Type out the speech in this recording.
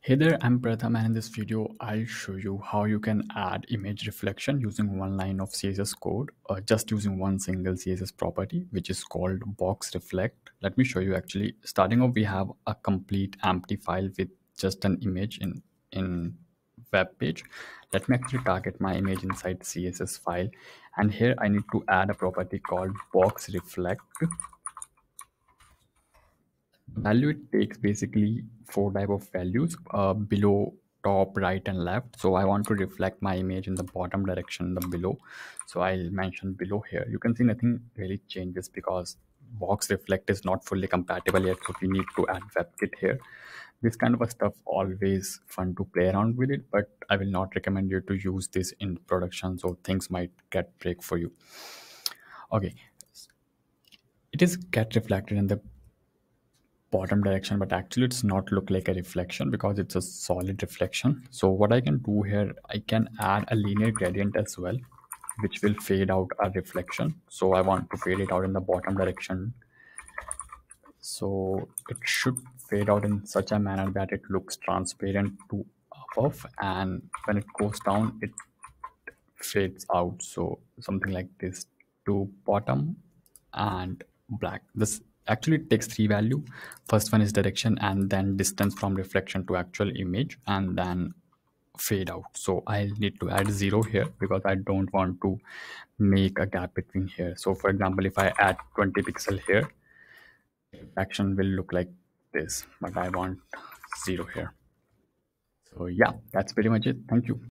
Hey there, I'm Pratham and in this video I'll show you how you can add image reflection using one line of CSS code or just using one single CSS property which is called box reflect. Let me show you actually starting off we have a complete empty file with just an image in in web page. Let me actually target my image inside CSS file and here I need to add a property called box reflect value it takes basically four type of values uh, below top right and left. So i want to reflect my image in the bottom direction the below. So i'll mention below here. You can see nothing really changes because box reflect is not fully compatible yet so we need to add webkit here. This kind of a stuff always fun to play around with it but i will not recommend you to use this in production so things might get break for you. Okay. It is get reflected in the bottom direction but actually it's not look like a reflection because it's a solid reflection. So what i can do here i can add a linear gradient as well which will fade out a reflection. So i want to fade it out in the bottom direction. So it should fade out in such a manner that it looks transparent to above and when it goes down it fades out. So something like this to bottom and black. This actually it takes three value. First one is direction and then distance from reflection to actual image and then fade out. So i need to add zero here because i don't want to make a gap between here. So for example if i add 20 pixel here action will look like this but i want zero here. So yeah that's pretty much it. Thank you